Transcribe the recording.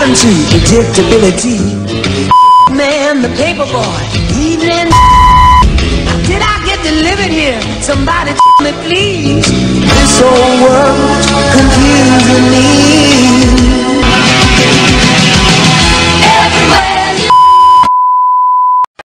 to predictability. Man, the paper boy, evening. Did I get delivered here? Somebody me please. This old.